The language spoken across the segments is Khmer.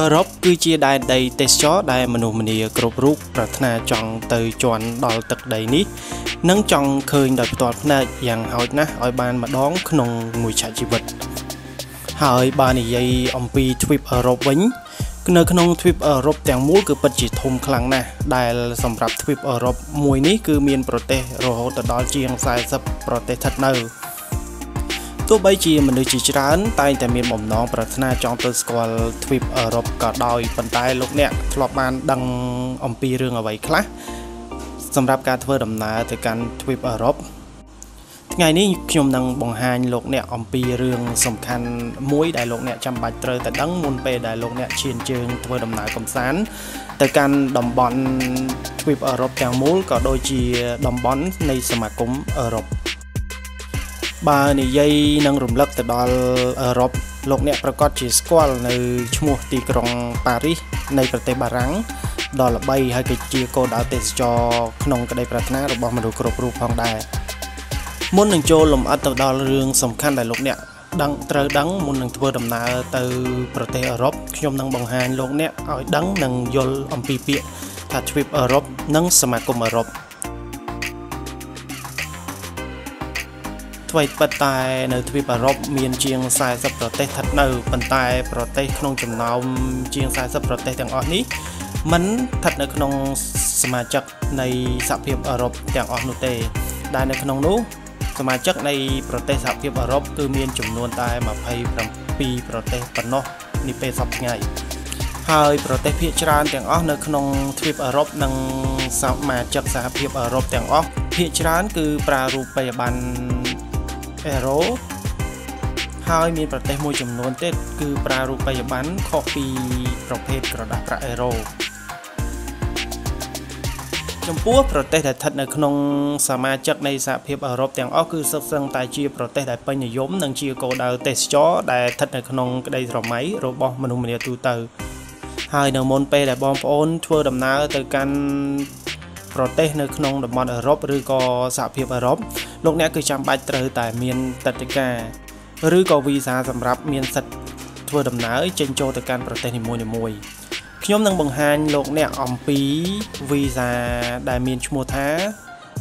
អឺរ៉ុបគឺជាដែនដីទេសចរដែលមនុស្សម្នាគ្រប់រូបប្រាថ្នាចង់ទៅជន់ដល់ទឹកដីនេះនិងចង់ឃើញដោយផ្ទាល់ភ្នែកយ៉ាងហោចណាស់ឲ្យបានម្ដងក្នុងមួយឆាកជីវិត ហើយបើនិយាយអំពីទ្វីបអឺរ៉ុបវិញនៅក្នុងទ្វីបអឺរ៉ុបទាំងមូលគឺពិតជាធំខ្លាំងណាស់ដែលសម្រាប់ទ្វីបអឺរ៉ុបមួយនេះគឺមានប្រទេសរហូតដល់ជាង40ប្រទេសស្ថិតនៅ ទោះបីជាមនុស្សជាច្រើន តែងតែមានបំណងប្រាថ្នាចង់ទៅស្គាល់ទ្វីបអឺរ៉ុបក៏ដោយប៉ុន្តែលោកអ្នកធ្លាប់បានដឹងអំពីរឿងអ្វីខ្លះសម្រាប់ការធ្វើដំណើរទៅកាន់ទ្វីបអឺរ៉ុបថ្ងៃនេះខ្ញុំនឹងបង្ហាញលោកអ្នកអំពីរឿងសំខាន់មួយដែលលោកអ្នកចាំបាច់ត្រូវតែដឹងមុនពេលដែលលោកអ្នកឈានជើងធ្វើដំណើរកំសាន្តទៅកាន់តំបន់ទ្វីបអឺរ៉ុបទាំងមូលក៏ដូចជាតំបន់នៃសមាគមអឺរ៉ុប បើនិយាយនឹងរំលឹកទៅដល់អឺរ៉ុបលោកអ្នកប្រកាសជាស្គាល់នៅឈ្មោះទីក្រុងប៉ារីសនៃប្រទេសបារាំងដ៏ល្បីហើយក៏ជាគោលដៅទេសចរក្នុងក្តីប្រាថ្នារបស់មនុស្សគ្រប់រូបផងដែរមុននឹងចូលលំអិតទៅដល់រឿងសំខាន់ដែលលោកអ្នកដឹងត្រូវដឹងមុននឹងធ្វើដំណើរទៅប្រទេសអឺរ៉ុបខ្ញុំនឹងបង្ហាញលោកអ្នកឲ្យដឹងនិងយល់អំពីពាក្យថាទ្វីបអឺរ៉ុបនិងសមាគមអឺរ៉ុប ថ្មីពិតតែនៅទ្វីបអឺរ៉ុបមានជាង40ប្រទេសស្ថិតនៅប៉ុន្តែប្រទេសក្នុងចំណោមជាង40ប្រទេសទាំងអស់នេះមិនស្ថិតនៅក្នុងសមាជិកនៃសហភាពអឺរ៉ុបទាំងអស់នោះទេ ដែលនៅក្នុងនោះសមាជិកនៃប្រទេសសហភាពអឺរ៉ុបគឺមានចំនួនតែ27ប្រទេសប៉ុណ្ណោះនេះពេលសប្តាហ៍ថ្ងៃហើយប្រទេសភាគច្រើនទាំងអស់នៅក្នុងទ្វីបអឺរ៉ុបនិងសមាជិកសហភាពអឺរ៉ុបទាំងអស់ភាគច្រើនគឺប្រើរូបិយប័ណ្ណ អេរ៉ូហើយមានប្រទេសមួយចំនួនទៀតគឺប្រើរូបិយប័ណ្ណខុសពីប្រភេទក្រដាសប្រាក់អេរ៉ូចំពោះប្រទេសដែលស្ថិតនៅក្នុងសមាជិកនៃសហភាពអឺរ៉ុបទាំងអស់គឺសុទ្ធសឹងតែជាប្រទេសដែលពេញនិយមនិងជាគោលដៅទេសចរដែលស្ថិតនៅក្នុងក្តីស្រមៃរបស់មនុស្សម្នាទូទៅហើយនៅមុនពេលដែលបងប្អូនធ្វើដំណើរទៅកាន់ ប្រទេសនៅក្នុងតំបន់អឺរ៉ុបឬក៏សហភាពអឺរ៉ុបលោកអ្នកគឺចាំបាច់ត្រូវតែមានទឹកដីកាឬក៏វីសាសម្រាប់មានសិទ្ធិធ្វើដំណើរចេញចូលទៅកាន់ប្រទេសនីមួយៗខ្ញុំនឹងបង្ហាញលោកអ្នកអំពីវីសាដែលមានឈ្មោះថា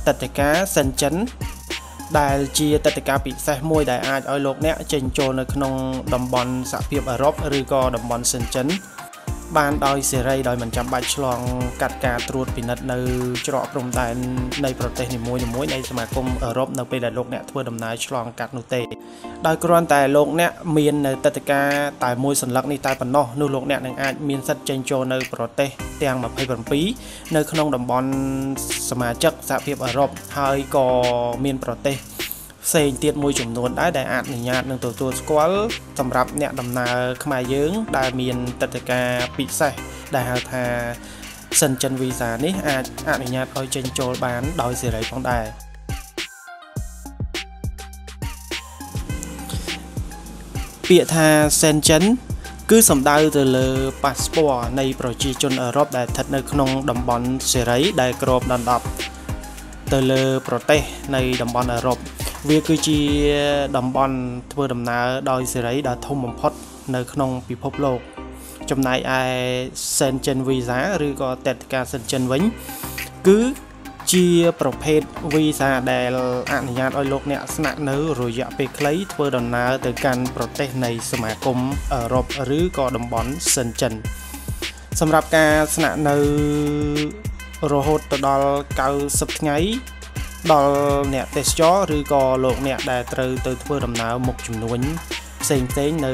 តតិកាសិនចិនដែលជាតតិកាពិសេសមួយដែលអាចឲ្យលោកអ្នកចេញចូលនៅក្នុងតំបន់សហភាពអឺរ៉ុបឬក៏តំបន់សិនចិន បានដោយសេរីដោយមិនចាំបាច់ឆ្លងកាត់ការត្រួតពិនិត្យនៅច្រកព្រំដែននៃប្រទេសនីមួយៗនៃសមាគមអឺរ៉ុបនៅពេលដែលលោកអ្នកធ្វើដំណើរឆ្លងកាត់នោះទេដោយគ្រាន់តែលោកអ្នកមាននៅទឹកដីកាតែមួយសន្លឹកនេះតែប៉ុណ្ណោះនោះលោកអ្នកនឹងអាចមានសិទ្ធិចេញចូលនៅប្រទេសទាំង27នៅក្នុងតំបន់សមាជិកសហភាពអឺរ៉ុបហើយក៏មានប្រទេស ផ្សេងទៀតមួយចំនួនដែរដែលអនុញ្ញាតនឹងទទួលស្គាល់សម្រាប់អ្នកដំណើរខ្មែរយើង ដែលមានទឹកដីកាពិសេសដែលហៅថាសិនចិនវីសានេះអាចអនុញ្ញាតឲ្យចេញចូលបានដោយសេរីផងដែរពាក្យថា Shenzhen គឺសំដៅទៅលើប៉ាសពតនៃប្រជាជនអឺរ៉ុបដែលស្ថិតនៅក្នុងតំបន់សេរីដែលគ្របដណ្ដប់ទៅលើប្រទេសនៃតំបន់អឺរ៉ុប វាគឺជាតំបន់ធ្វើដំណើរដោយសេរីដ៏ធំបំផុត នៅក្នុងពិភពលោក ចំណែកឯ Shenzhen Visa ឬក៏តេតកា Shenzhen វិញ គឺជាប្រភេទវីសាដែលអនុញ្ញាតឲ្យលោកអ្នកស្នាក់នៅរយៈពេលខ្លីធ្វើដំណើរទៅកាន់ប្រទេសនៃសមាគមអឺរ៉ុបឬក៏តំបន់សិនចិនសម្រាប់ការស្នាក់នៅរហូតទៅដល់90ថ្ងៃ ដល់អ្នកទេសចរឬក៏លោកអ្នកដែលត្រូវទៅធ្វើដំណើរមុខចំនួនផ្សេងផ្សេងនៅ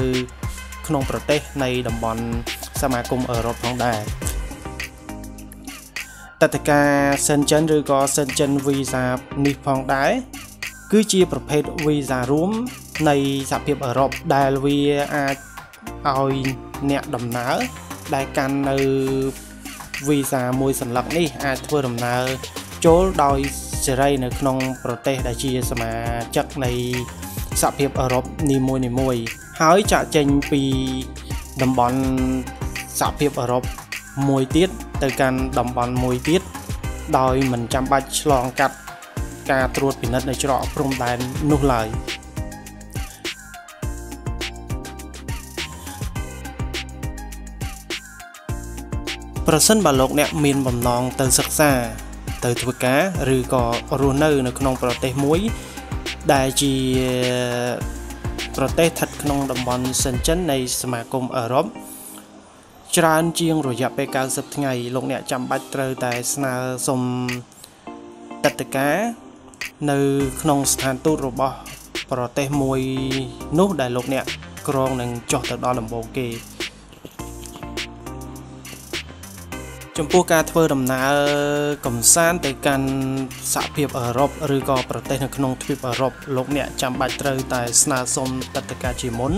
ក្នុងប្រទេសនៃតំបន់សមាគមអឺរ៉ុបផងដែរតតកា Shenzhen ឬក៏ Shenzhen Visa នេះផងដែរគឺជាប្រភេទ Visa រួមនៃសហភាពអឺរ៉ុបដែលវាអាចឲ្យអ្នកដំណើរដែលកាន់នៅ Visa មួយសន្លឹកនេះអាចធ្វើដំណើរចូលដោយ សេរីនៅក្នុងប្រទេសដែលជាសមាជិកនៃសហភាពអឺរ៉ុបនីមួយៗហើយចាក់ចេញពីតំបន់សហភាពអឺរ៉ុបមួយទៀតទៅកាន់តំបន់មួយទៀតដោយមិនចាំបាច់ឆ្លងកាត់ការត្រួតពិនិត្យនៅច្រកព្រំដែននោះឡើយប្រសិនបើលោកអ្នកមានបំណងទៅសិក្សា ទៅធ្វើការឬក៏រស់នៅ នៅក្នុងប្រទេសមួយ ដែលជាប្រទេសស្ថិតក្នុងតំបន់សិនចិននៃសមាគមអឺរ៉ុបច្រើនជាងរយៈពេល90ថ្ងៃលោកអ្នកចាំបាច់ត្រូវតែស្នើសុំទឹកតការនៅក្នុងស្ថានទូតរបស់ប្រទេសមួយនោះដែលលោកអ្នកក្រងនឹងចុះទៅដល់ដំបូងគេ ចំពោះការធ្វើដំណើរកំសាន្តទៅកាន់សហភាពអឺរ៉ុបឬក៏ប្រទេសនៅក្នុងទ្វីបអឺរ៉ុបលោកអ្នកចាំបាច់ត្រូវតែស្នើសុំទឹកតការជាមុន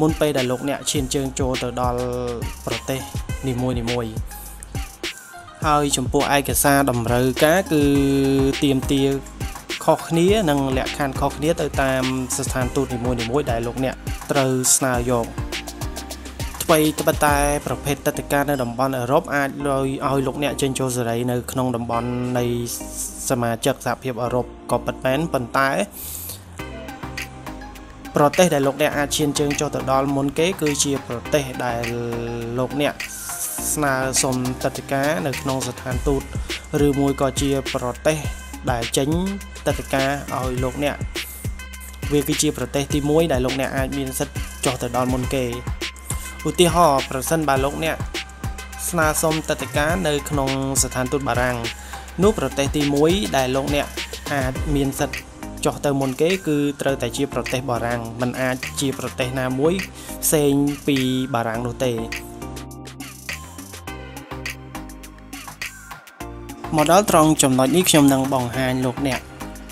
មុនពេលដែលលោកអ្នកឈានជើងចូលទៅដល់ប្រទេសនីមួយនីមួយហើយចំពោះឯកសារតម្រូវការគឺទៀមទាខុសគ្នានិងលក្ខខណ្ឌខុសគ្នាទៅតាមស្ថានទូតនីមួយៗដែលលោកអ្នកត្រូវស្នើយក ថ្មីត្បិតតែប្រភេទទឹកតការនៅតំបន់អឺរ៉ុបអាចលយឲ្យលោកអ្នកចេញចូលសេរីនៅក្នុងតំបន់នៃសមាជិកសហភាពអឺរ៉ុបក៏ពិតមែនប៉ុន្តែប្រទេសដែលលោកអ្នកអាចឈានជើងចុះទៅដល់មុនគេ គឺជាប្រទេសដែលលោកអ្នកស្នើសុំទឹកតការនៅក្នុងស្ថានទូតឬមួយក៏ជាប្រទេសដែលចេញទឹកតការឲ្យលោកអ្នកវាគឺជាប្រទេសទី1ដែលលោកអ្នកអាចមានសិទ្ធិចុះទៅដល់មុនគេ ឧទាហរណ៍ប្រសិនបើលោកអ្នកស្នើសុំទឹកតការនៅក្នុងស្ថានទូតបារាំងនោះប្រទេសទី1ដែលលោកអ្នកអាចមានសិទ្ធិចុះទៅមុនគេគឺត្រូវតែជាប្រទេសបារាំងมันអាចជាប្រទេសណាមួយផ្សេងពីបារាំងនោះទេមកដល់ត្រង់ចំណុចនេះខ្ញុំនឹងបង្ហាញលោកអ្នក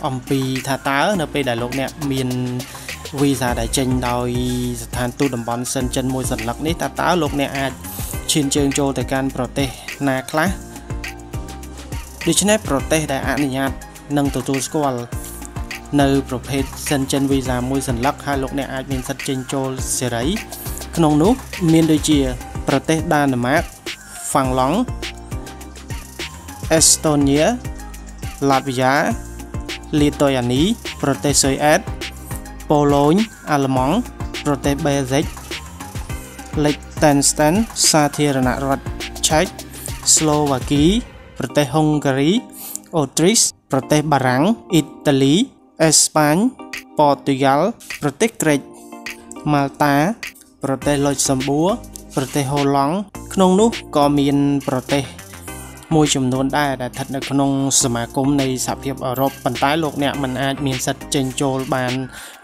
អំពីថាតើនៅពេលដែលលោកអ្នកមាន វីសាដែលចេញដោយស្ថានទូតតំបន់សិនចិនមួយសន្លឹកនេះតើតើលោកអ្នកអាចឈានជើងចូលទៅកាន់ប្រទេសណាខ្លះដូច្នេះប្រទេសដែលអនុញ្ញាតនឹងទទួលស្គាល់នៅប្រភេទសិនចិនវីសាមួយសន្លឹកហើយលោកអ្នកអាចមានសិទ្ធិចេញចូលសេរី ក្នុងនោះមានដូចជាប្រទេសដាណឺម៉ាកហ្វាំងឡង់អេស្តូនីឡាតវីយ៉ាលីតូយ៉ានី ប្រទេសស៊ុយអែត ប៉ូឡូញអាល្លឺម៉ង់ប្រទេសបែលហ្សិកលិចតែនស្តែនសាធារណរដ្ឋឆែកស្លូវ៉ាគី ប្រទេសហុងគារីអូទ្រីសប្រទេសបារាំងអ៊ីតាលីអេស្ប៉ាញប៉ូទុយហ្គាល់ប្រទេសក្រិកម៉ាល់តា ប្រទេសលុចសំបួរ ប្រទេសហូឡង់ក្នុងនោះក៏មានប្រទេស មួយចំនួនដែរដែលស្ថិតនៅក្នុងសមាគមនៃសហភាពអឺរ៉ុបប៉ុន្តែលោកអ្នកមិនអាចមានសិទ្ធិចេញចូលបាន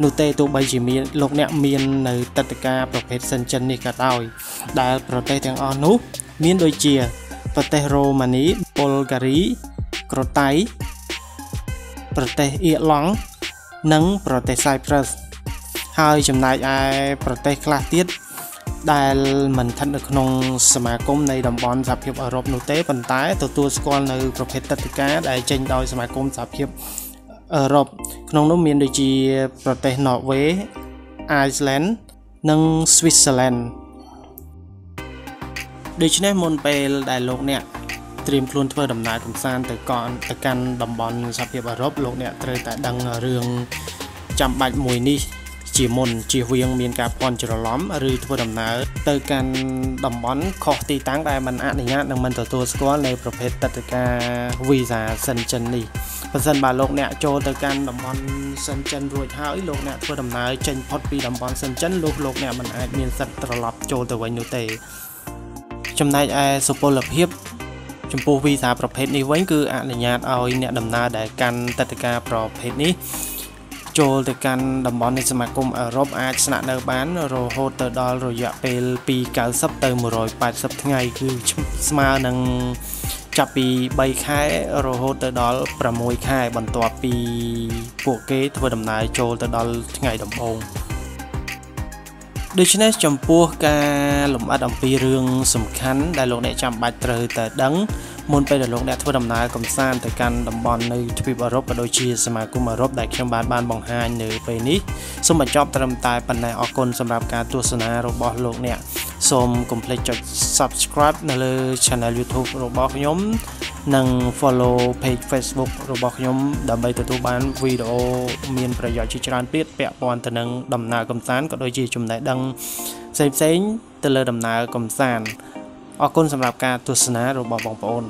នោះទេទោះបីជាមានលោកអ្នកមាននៅទឹកតការប្រភេទសិនចិននេះក៏ដោយដែលប្រទេសទាំងអស់នោះ មានដូចជាប្រទេសរ៉ូម៉ានីប៊ុលហ្គារីក្រូតៃប្រទេសអ៊ីឡង់និងប្រទេសសៃប្រុសហើយចំណែកឯប្រទេសខ្លះទៀត ដែលមិនស្ថិតនៅក្នុងសមាគមនៃតំបន់សហភាពអឺរ៉ុបនោះទេប៉ុន្តែទទួលស្គាល់នៅប្រភេទទឹកដីកាដែលចេញដោយសមាគមសហភាពអឺរ៉ុបក្នុងនោះមានដូចជាប្រទេស Norway, Iceland និង Switzerland ដូច្នេះមុនពេលដែលលោកអ្នកត្រៀមខ្លួនធ្វើដំណើរកម្សាន្តទៅកនទៅកាន់តំបន់សហភាពអឺរ៉ុបលោកអ្នកត្រូវតែដឹងរឿងចាំបាច់មួយនេះ ជាមុនជៀសវាងមានការភ័ន្តច្រឡំឬធ្វើដំណើរទៅកាន់តំបន់ខុសទីតាំងដែលមិនអនុញ្ញាតនិងមិនទទួលស្គាល់នៅប្រភេទទឹកដីកាវីសាសិនចិននេះបើសិនបើលោកអ្នកចូលទៅកាន់តំបន់សិនចិនរួចហើយលោកអ្នកធ្វើដំណើរចេញផុតពីតំបន់សិនចិនលោកលោកអ្នកមិនអាចមានសិទ្ធិត្រឡប់ចូលទៅវិញនោះទេ ចំណែកឯសុពលភាពចំពោះវីសាប្រភេទនេះវិញគឺអនុញ្ញាតឲ្យអ្នកដំណើរដែលកាន់ទឹកដីកាប្រភេទនេះ ចូលទៅកាន់តំបន់នៃសមាគមអឺរ៉ុបអាចស្នាក់នៅបានរហូតទៅដល់រយៈពេលពី90ទៅ180ថ្ងៃគឺស្មើនឹងចាប់ពី3ខែរហូតទៅដល់6ខែបន្ទាប់ពីពួកគេធ្វើដំណើរចូលទៅដល់ថ្ងៃដំបូងដូច្នេះចំពោះការលម្អិតអំពីរឿងសំខាន់ដែលលោកអ្នកចាំបាច់ត្រូវតែដឹង មុនពេលដែលលោកអ្នកធ្វើដំណើរកំសាន្តទៅកាន់តំបន់នៅទ្វីបអឺរ៉ុបក៏ដូចជាសមាគមអឺរ៉ុបដែលខ្ញុំបានបានបង្ហាញនៅពេលនេះសូមបញ្ចប់ត្រឹមតែប៉ុណ្ណេះអរគុណសម្រាប់ការទស្សនារបស់លោកអ្នកសូមកុំភ្លេចចុច Subscribe នៅលើ Channel YouTube របស់ខ្ញុំនិង follow page Facebook របស់ខ្ញុំដើម្បីទទួលបានវីដេអូមានប្រយោជន៍ជាច្រើនទៀតពាក់ព័ន្ធទៅនឹងដំណើរកំសាន្តក៏ដូចជាចំណេះដឹងផ្សេងៗទៅលើដំណើរកំសាន្ត អរគុណសម្រាប់ការទស្សនារបស់បងប្អូន